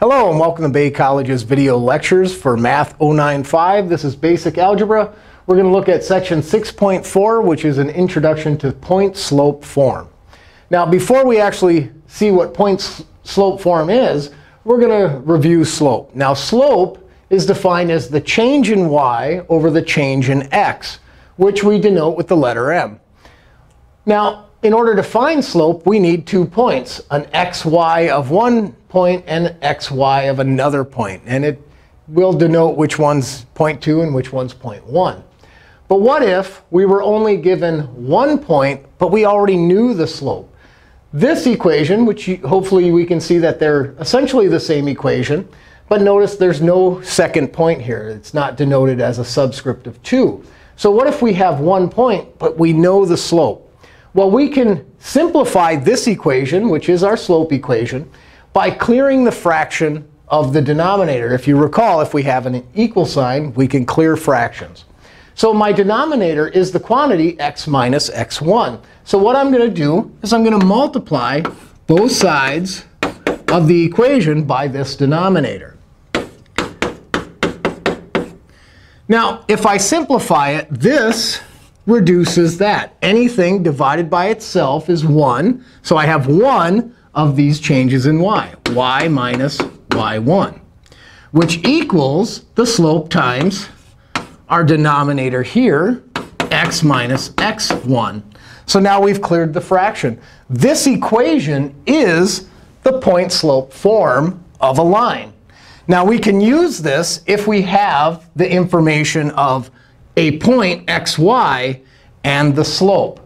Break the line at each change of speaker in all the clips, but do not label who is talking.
Hello and welcome to Bay College's video lectures for Math 095. This is basic algebra. We're going to look at section 6.4, which is an introduction to point slope form. Now, before we actually see what point slope form is, we're going to review slope. Now, slope is defined as the change in y over the change in x, which we denote with the letter m. Now, in order to find slope, we need two points, an xy of one point and xy of another point. And it will denote which one's point 2 and which one's point 1. But what if we were only given one point, but we already knew the slope? This equation, which you, hopefully we can see that they're essentially the same equation, but notice there's no second point here. It's not denoted as a subscript of 2. So what if we have one point, but we know the slope? Well, we can simplify this equation, which is our slope equation, by clearing the fraction of the denominator. If you recall, if we have an equal sign, we can clear fractions. So my denominator is the quantity x minus x1. So what I'm going to do is I'm going to multiply both sides of the equation by this denominator. Now, if I simplify it, this reduces that. Anything divided by itself is 1. So I have one of these changes in y, y minus y1, which equals the slope times our denominator here, x minus x1. So now we've cleared the fraction. This equation is the point slope form of a line. Now we can use this if we have the information of a point xy and the slope.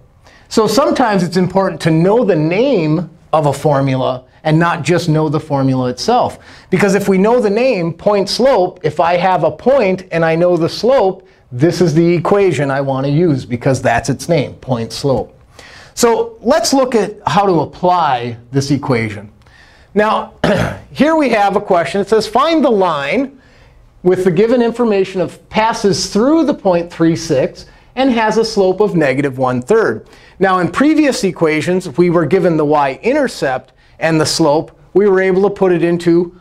So sometimes it's important to know the name of a formula and not just know the formula itself. Because if we know the name, point slope, if I have a point and I know the slope, this is the equation I want to use because that's its name, point slope. So let's look at how to apply this equation. Now, here we have a question. It says, find the line with the given information of passes through the point 36 and has a slope of negative 1 third. Now, in previous equations, if we were given the y-intercept and the slope. We were able to put it into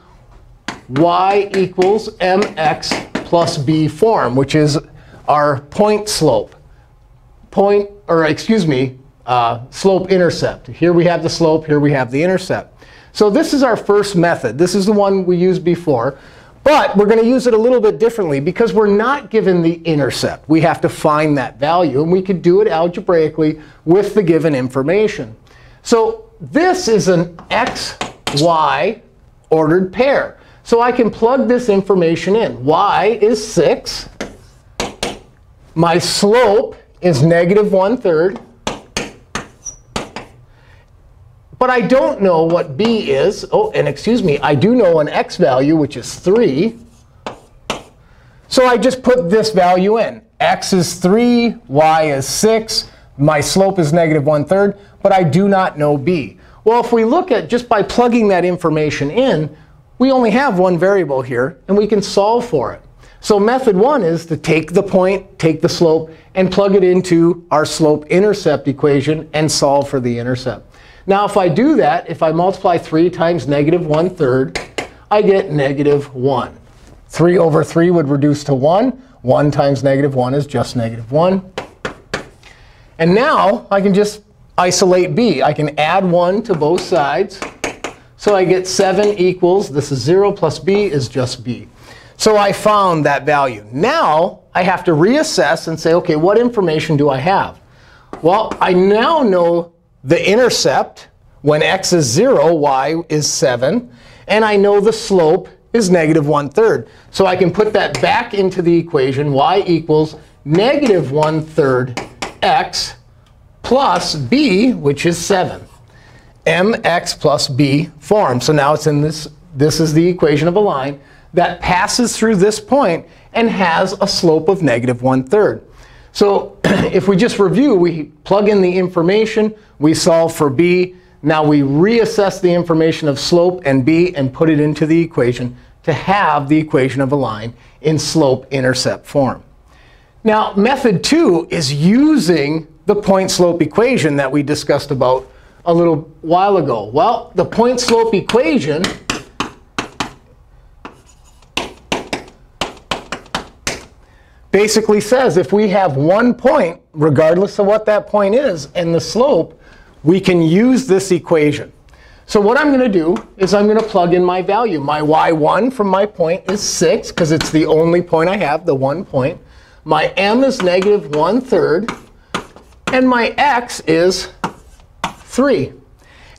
y equals mx plus b form, which is our point slope. Point, or excuse me, uh, slope intercept. Here we have the slope. Here we have the intercept. So this is our first method. This is the one we used before. But we're going to use it a little bit differently because we're not given the intercept. We have to find that value. And we could do it algebraically with the given information. So this is an x, y ordered pair. So I can plug this information in. y is 6. My slope is negative 1 third. But I don't know what b is. Oh, and excuse me, I do know an x value, which is 3. So I just put this value in. x is 3, y is 6. My slope is negative 1 third. But I do not know b. Well, if we look at just by plugging that information in, we only have one variable here, and we can solve for it. So method one is to take the point, take the slope, and plug it into our slope-intercept equation and solve for the intercept. Now, if I do that, if I multiply 3 times negative 1 third, I get negative 1. 3 over 3 would reduce to 1. 1 times negative 1 is just negative 1. And now I can just isolate b. I can add 1 to both sides. So I get 7 equals, this is 0 plus b is just b. So I found that value. Now I have to reassess and say, OK, what information do I have? Well, I now know the intercept, when x is 0, y is 7. And I know the slope is negative 1 third. So I can put that back into the equation. y equals negative 1 third x plus b, which is 7. mx plus b form. So now it's in this. This is the equation of a line that passes through this point and has a slope of negative 1 third. So if we just review, we plug in the information, we solve for b. Now we reassess the information of slope and b and put it into the equation to have the equation of a line in slope-intercept form. Now method two is using the point-slope equation that we discussed about a little while ago. Well, the point-slope equation basically says if we have one point, regardless of what that point is, and the slope, we can use this equation. So what I'm going to do is I'm going to plug in my value. My y1 from my point is 6, because it's the only point I have, the one point. My m is negative 1 third. And my x is 3.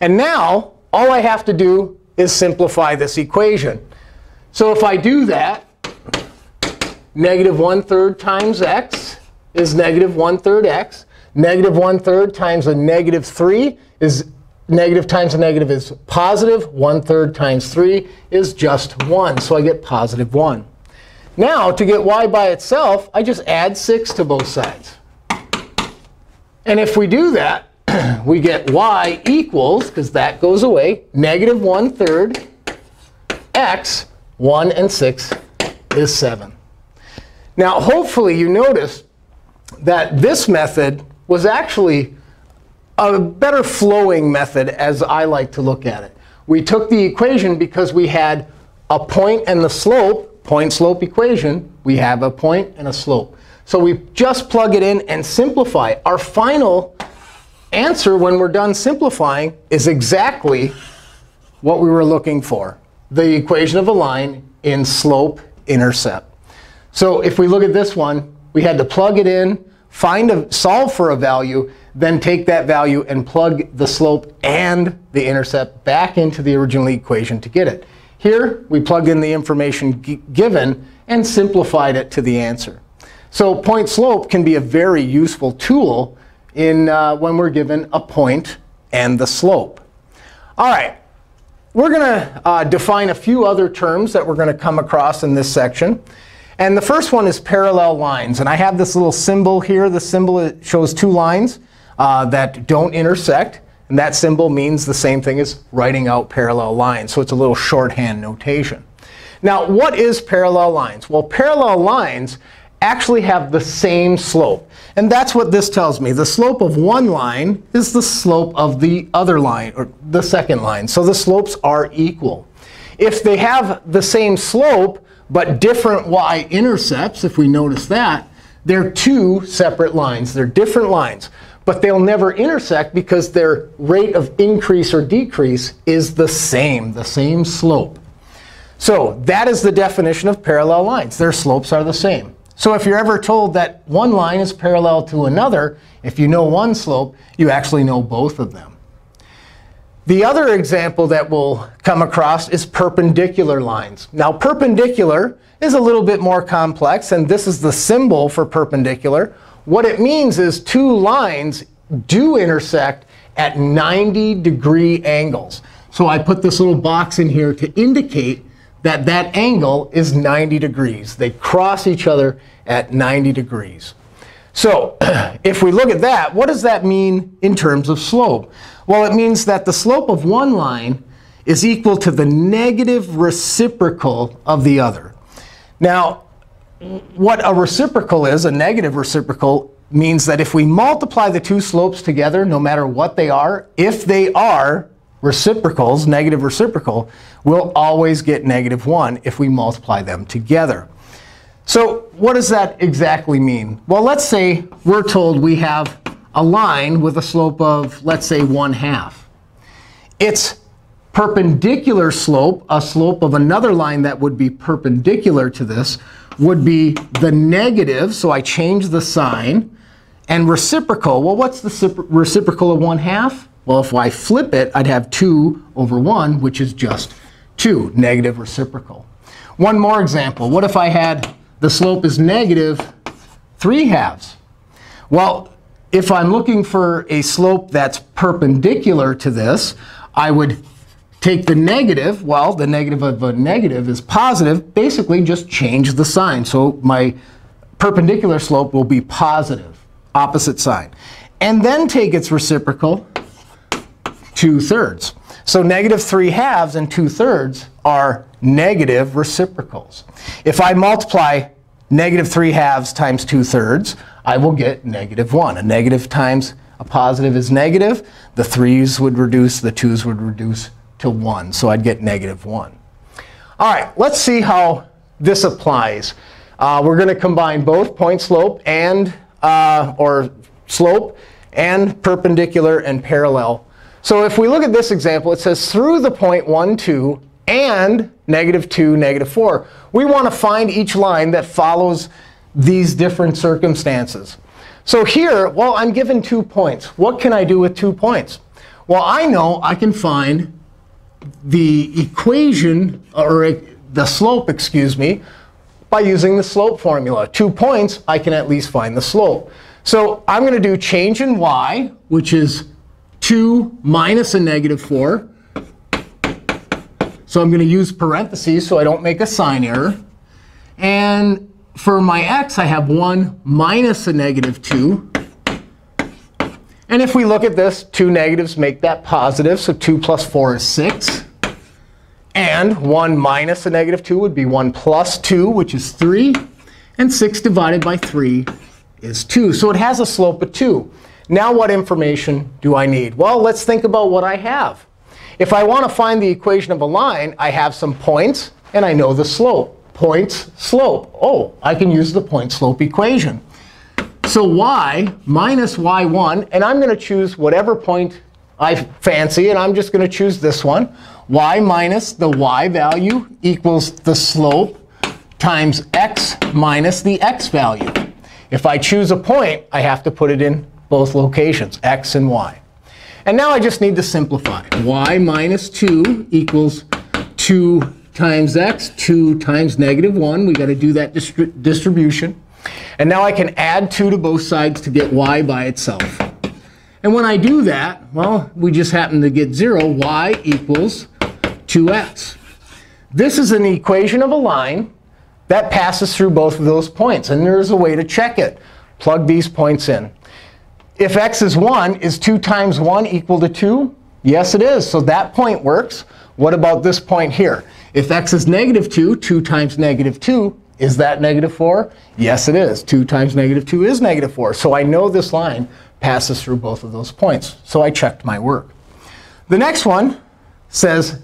And now, all I have to do is simplify this equation. So if I do that, negative 1 third times x is negative 1 third x. Negative 1 third times a negative 3 is negative times a negative is positive. 1 third times 3 is just 1. So I get positive 1. Now, to get y by itself, I just add 6 to both sides. And if we do that, we get y equals, because that goes away, negative 1 third x, 1 and 6 is 7. Now, hopefully, you notice that this method was actually a better flowing method, as I like to look at it. We took the equation because we had a point and the slope, point-slope equation. We have a point and a slope. So we just plug it in and simplify. Our final answer when we're done simplifying is exactly what we were looking for, the equation of a line in slope-intercept. So if we look at this one, we had to plug it in, find a solve for a value, then take that value and plug the slope and the intercept back into the original equation to get it. Here, we plugged in the information given and simplified it to the answer. So point slope can be a very useful tool in uh, when we're given a point and the slope. All right, we're going to uh, define a few other terms that we're going to come across in this section. And the first one is parallel lines. And I have this little symbol here. The symbol shows two lines uh, that don't intersect. And that symbol means the same thing as writing out parallel lines. So it's a little shorthand notation. Now, what is parallel lines? Well, parallel lines actually have the same slope. And that's what this tells me. The slope of one line is the slope of the other line, or the second line. So the slopes are equal. If they have the same slope, but different y-intercepts, if we notice that, they're two separate lines. They're different lines. But they'll never intersect because their rate of increase or decrease is the same, the same slope. So that is the definition of parallel lines. Their slopes are the same. So if you're ever told that one line is parallel to another, if you know one slope, you actually know both of them. The other example that we'll come across is perpendicular lines. Now, perpendicular is a little bit more complex, and this is the symbol for perpendicular. What it means is two lines do intersect at 90 degree angles. So I put this little box in here to indicate that that angle is 90 degrees. They cross each other at 90 degrees. So if we look at that, what does that mean in terms of slope? Well, it means that the slope of one line is equal to the negative reciprocal of the other. Now, what a reciprocal is, a negative reciprocal, means that if we multiply the two slopes together, no matter what they are, if they are reciprocals, negative reciprocal, we'll always get negative 1 if we multiply them together. So what does that exactly mean? Well, let's say we're told we have a line with a slope of, let's say, 1 half. Its perpendicular slope, a slope of another line that would be perpendicular to this, would be the negative. So I change the sign. And reciprocal, well, what's the reciprocal of 1 half? Well, if I flip it, I'd have 2 over 1, which is just 2, negative reciprocal. One more example. What if I had the slope is negative 3 halves. Well, if I'm looking for a slope that's perpendicular to this, I would take the negative. Well, the negative of a negative is positive. Basically, just change the sign. So my perpendicular slope will be positive, opposite sign. And then take its reciprocal, 2 thirds. So negative 3 halves and 2 thirds are negative reciprocals. If I multiply negative 3 halves times 2 thirds, I will get negative 1. A negative times a positive is negative. The 3's would reduce, the 2's would reduce to 1. So I'd get negative 1. All right, let's see how this applies. Uh, we're going to combine both point slope and, uh, or slope and perpendicular and parallel. So if we look at this example, it says through the point 1, 2 and negative 2, negative 4. We want to find each line that follows these different circumstances. So here, well, I'm given two points. What can I do with two points? Well, I know I can find the equation, or the slope, excuse me, by using the slope formula. Two points, I can at least find the slope. So I'm going to do change in y, which is 2 minus a negative 4. So I'm going to use parentheses so I don't make a sign error. And for my x, I have 1 minus a negative 2. And if we look at this, two negatives make that positive. So 2 plus 4 is 6. And 1 minus a negative 2 would be 1 plus 2, which is 3. And 6 divided by 3 is 2. So it has a slope of 2. Now what information do I need? Well, let's think about what I have. If I want to find the equation of a line, I have some points, and I know the slope. Points, slope. Oh, I can use the point-slope equation. So y minus y1, and I'm going to choose whatever point I fancy, and I'm just going to choose this one. y minus the y value equals the slope times x minus the x value. If I choose a point, I have to put it in both locations, x and y. And now I just need to simplify. y minus 2 equals 2 times x, 2 times negative 1. We've got to do that distri distribution. And now I can add 2 to both sides to get y by itself. And when I do that, well, we just happen to get 0. y equals 2x. This is an equation of a line that passes through both of those points. And there's a way to check it. Plug these points in. If x is 1, is 2 times 1 equal to 2? Yes, it is. So that point works. What about this point here? If x is negative 2, 2 times negative 2, is that negative 4? Yes, it is. 2 times negative 2 is negative 4. So I know this line passes through both of those points. So I checked my work. The next one says,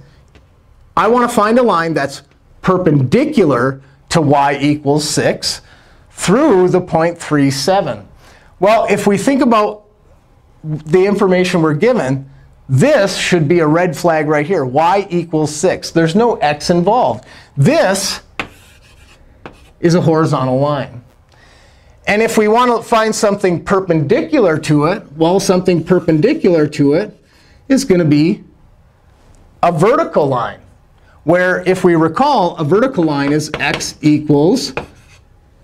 I want to find a line that's perpendicular to y equals 6 through the point 3, 7. Well, if we think about the information we're given, this should be a red flag right here. y equals 6. There's no x involved. This is a horizontal line. And if we want to find something perpendicular to it, well, something perpendicular to it is going to be a vertical line. Where, if we recall, a vertical line is x equals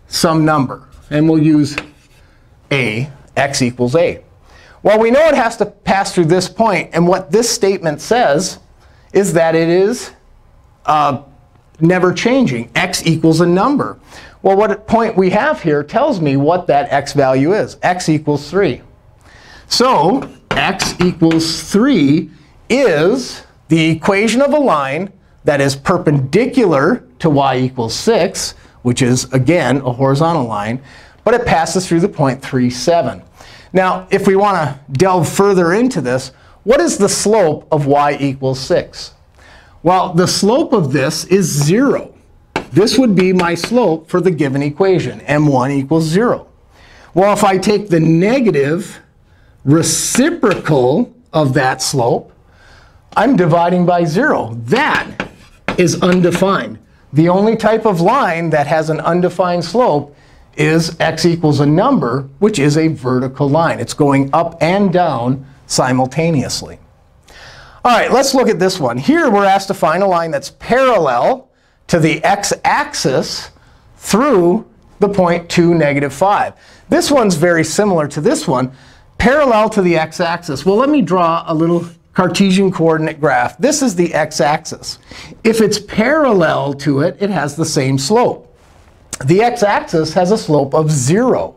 some number. And we'll use a, x equals a. Well, we know it has to pass through this point. And what this statement says is that it is uh, never changing. x equals a number. Well, what point we have here tells me what that x value is. x equals 3. So x equals 3 is the equation of a line that is perpendicular to y equals 6, which is, again, a horizontal line, but it passes through the point 3, 7. Now, if we want to delve further into this, what is the slope of y equals 6? Well, the slope of this is 0. This would be my slope for the given equation, m1 equals 0. Well, if I take the negative reciprocal of that slope, I'm dividing by 0. That is undefined. The only type of line that has an undefined slope is x equals a number, which is a vertical line. It's going up and down simultaneously. All right, let's look at this one. Here we're asked to find a line that's parallel to the x-axis through the point 2, negative 5. This one's very similar to this one, parallel to the x-axis. Well, let me draw a little Cartesian coordinate graph. This is the x-axis. If it's parallel to it, it has the same slope. The x-axis has a slope of 0.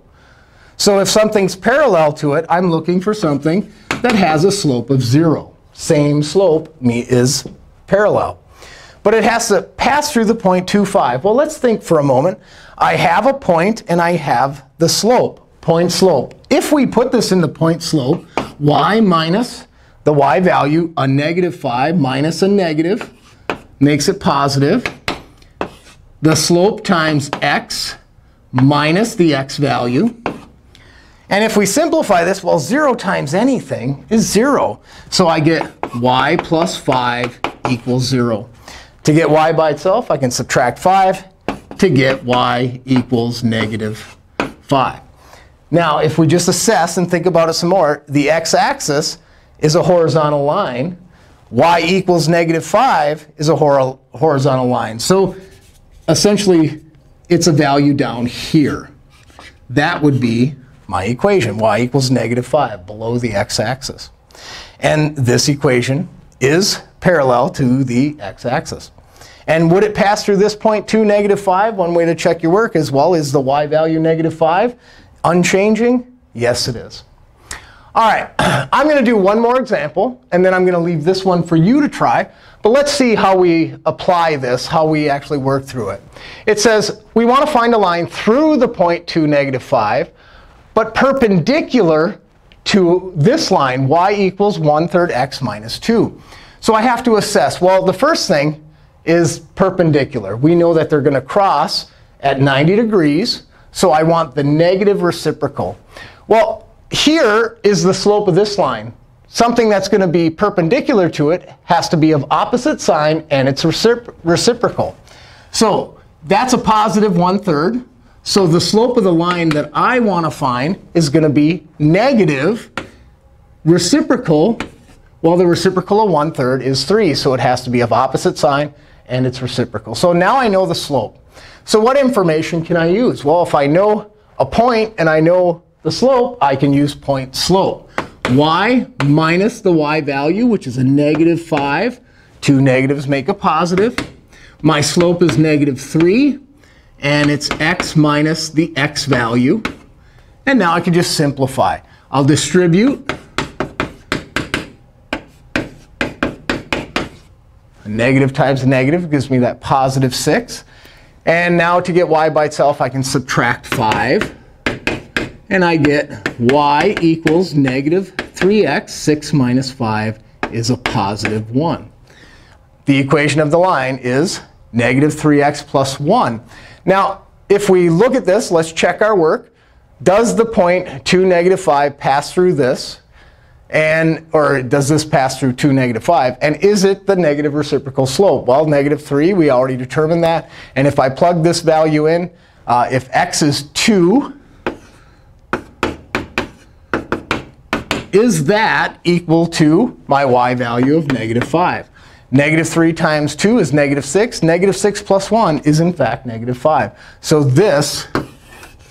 So if something's parallel to it, I'm looking for something that has a slope of 0 same slope is parallel. But it has to pass through the point 2,5. Well, let's think for a moment. I have a point and I have the slope, point slope. If we put this in the point slope, y minus the y value, a negative 5 minus a negative, makes it positive. The slope times x minus the x value. And if we simplify this, well, 0 times anything is 0. So I get y plus 5 equals 0. To get y by itself, I can subtract 5 to get y equals negative 5. Now, if we just assess and think about it some more, the x-axis is a horizontal line. y equals negative 5 is a hor horizontal line. So essentially, it's a value down here. That would be my equation, y equals negative 5, below the x-axis. And this equation is parallel to the x-axis. And would it pass through this point to negative 5? One way to check your work is, well, is the y value negative 5 unchanging? Yes, it is. All right, I'm going to do one more example, and then I'm going to leave this one for you to try. But let's see how we apply this, how we actually work through it. It says we want to find a line through the point 2, negative 5, but perpendicular to this line, y equals 1 third x minus 2. So I have to assess, well, the first thing is perpendicular. We know that they're going to cross at 90 degrees. So I want the negative reciprocal. Well, here is the slope of this line. Something that's going to be perpendicular to it has to be of opposite sign, and it's recipro reciprocal. So that's a positive 1 third. So the slope of the line that I want to find is going to be negative reciprocal. Well, the reciprocal of 1 third is 3. So it has to be of opposite sign, and it's reciprocal. So now I know the slope. So what information can I use? Well, if I know a point and I know the slope, I can use point slope. Y minus the y value, which is a negative 5. Two negatives make a positive. My slope is negative 3. And it's x minus the x value. And now I can just simplify. I'll distribute. A negative times a negative gives me that positive 6. And now to get y by itself, I can subtract 5. And I get y equals negative 3x. 6 minus 5 is a positive 1. The equation of the line is negative 3x plus 1. Now, if we look at this, let's check our work. Does the point 2, negative 5 pass through this? And, or does this pass through 2, negative 5? And is it the negative reciprocal slope? Well, negative 3, we already determined that. And if I plug this value in, uh, if x is 2, is that equal to my y value of negative 5? Negative 3 times 2 is negative 6. Negative 6 plus 1 is, in fact, negative 5. So this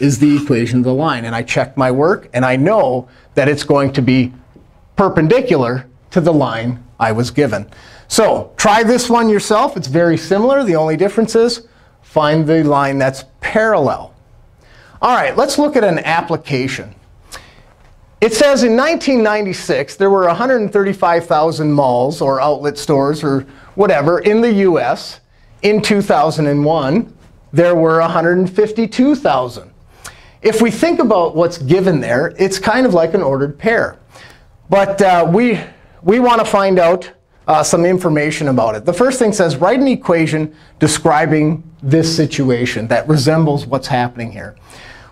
is the equation of the line. And I checked my work, and I know that it's going to be perpendicular to the line I was given. So try this one yourself. It's very similar. The only difference is find the line that's parallel. All right, let's look at an application. It says in 1996, there were 135,000 malls or outlet stores or whatever in the US. In 2001, there were 152,000. If we think about what's given there, it's kind of like an ordered pair. But uh, we, we want to find out uh, some information about it. The first thing says, write an equation describing this situation that resembles what's happening here.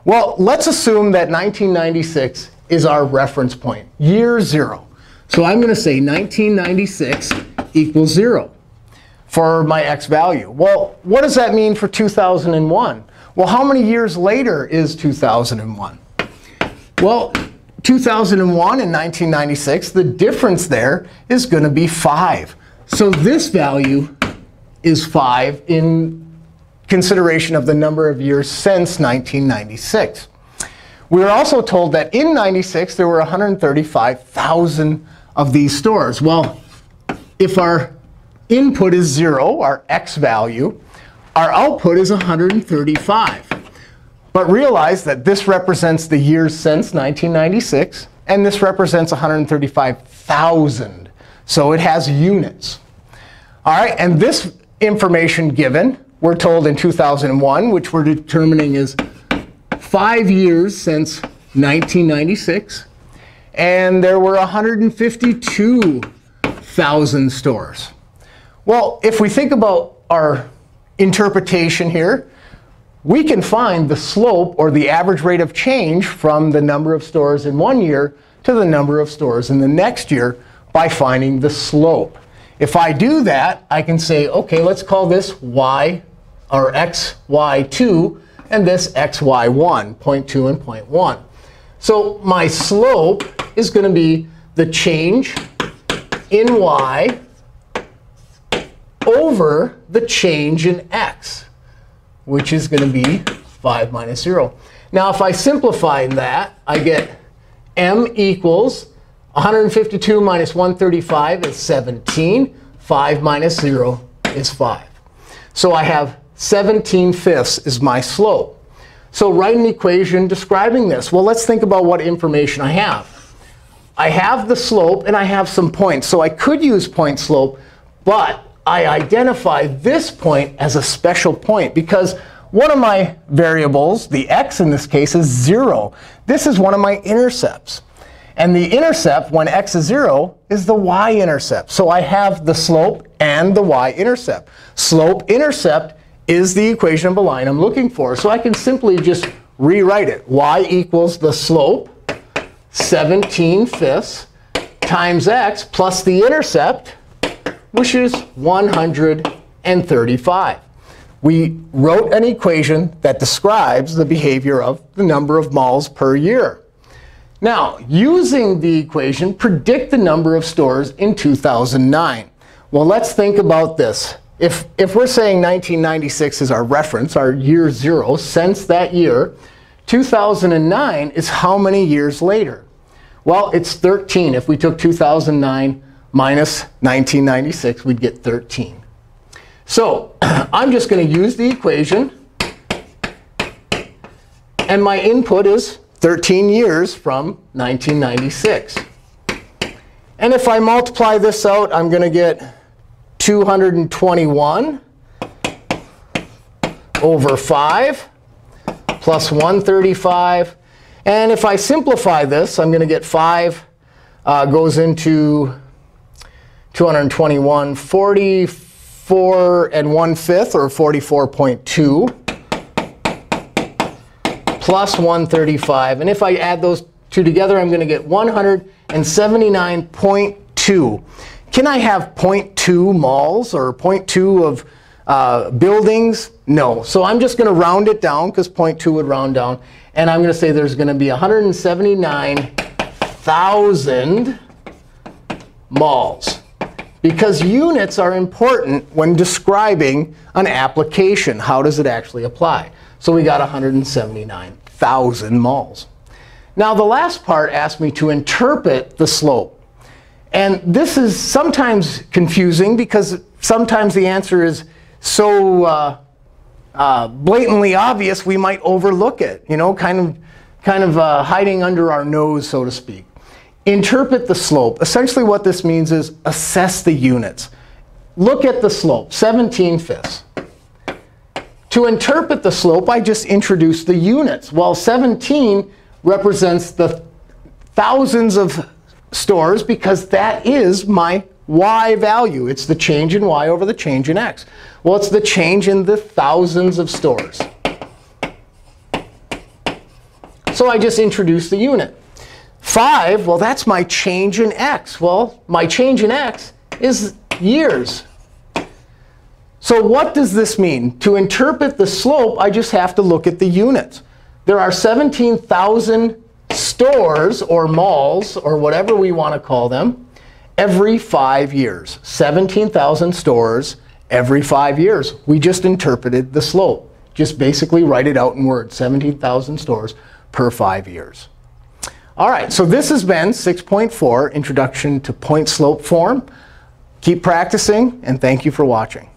Well, let's assume that 1996 is our reference point, year 0. So I'm going to say 1996 equals 0 for my x value. Well, what does that mean for 2001? Well, how many years later is 2001? Well, 2001 and 1996, the difference there is going to be 5. So this value is 5 in consideration of the number of years since 1996. We were also told that in 96, there were 135,000 of these stores. Well, if our input is 0, our x value, our output is 135. But realize that this represents the years since 1996, and this represents 135,000. So it has units. All right, and this information given, we're told in 2001, which we're determining is five years since 1996. And there were 152,000 stores. Well, if we think about our interpretation here, we can find the slope or the average rate of change from the number of stores in one year to the number of stores in the next year by finding the slope. If I do that, I can say, OK, let's call this y or xy2 and this xy1, 0.2 and 0.1. So my slope is going to be the change in y over the change in x, which is going to be 5 minus 0. Now, if I simplify that, I get m equals 152 minus 135 is 17. 5 minus 0 is 5. So I have 17 fifths is my slope. So write an equation describing this. Well, let's think about what information I have. I have the slope, and I have some points. So I could use point slope, but I identify this point as a special point because one of my variables, the x in this case, is 0. This is one of my intercepts. And the intercept, when x is 0, is the y-intercept. So I have the slope and the y-intercept. Slope-intercept is the equation of a line I'm looking for. So I can simply just rewrite it. y equals the slope, 17 fifths, times x plus the intercept, which is 135. We wrote an equation that describes the behavior of the number of moles per year. Now, using the equation, predict the number of stores in 2009. Well, let's think about this. If, if we're saying 1996 is our reference, our year zero, since that year, 2009 is how many years later? Well, it's 13. If we took 2009 minus 1996, we'd get 13. So I'm just going to use the equation. And my input is 13 years from 1996. And if I multiply this out, I'm going to get 221 over 5 plus 135. And if I simplify this, I'm going to get 5 uh, goes into 221, 44 and 1 fifth, or 44.2 plus 135. And if I add those two together, I'm going to get 179.2. Can I have 0.2 moles or 0.2 of uh, buildings? No. So I'm just going to round it down, because 0.2 would round down. And I'm going to say there's going to be 179,000 moles. Because units are important when describing an application. How does it actually apply? So we got 179,000 moles. Now, the last part asked me to interpret the slope. And this is sometimes confusing because sometimes the answer is so uh, uh, blatantly obvious we might overlook it, you know, kind of, kind of uh, hiding under our nose, so to speak. Interpret the slope. Essentially what this means is assess the units. Look at the slope, 17 fifths. To interpret the slope, I just introduce the units. Well, 17 represents the thousands of stores because that is my y value. It's the change in y over the change in x. Well, it's the change in the thousands of stores. So I just introduce the unit. 5, well, that's my change in x. Well, my change in x is years. So what does this mean? To interpret the slope, I just have to look at the units. There are 17,000 stores or malls or whatever we want to call them every five years. 17,000 stores every five years. We just interpreted the slope. Just basically write it out in words, 17,000 stores per five years. All right, so this has been 6.4, Introduction to Point Slope Form. Keep practicing, and thank you for watching.